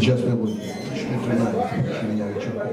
Сейчас мы будем начинать меня вечерком.